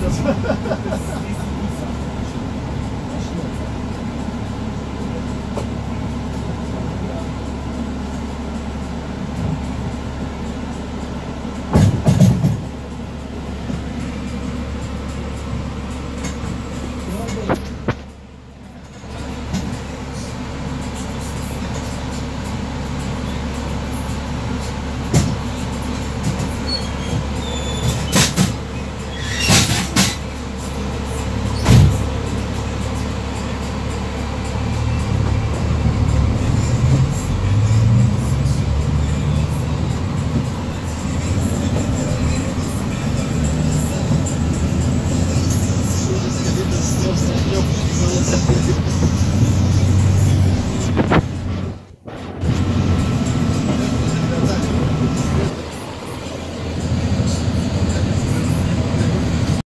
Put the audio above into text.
です。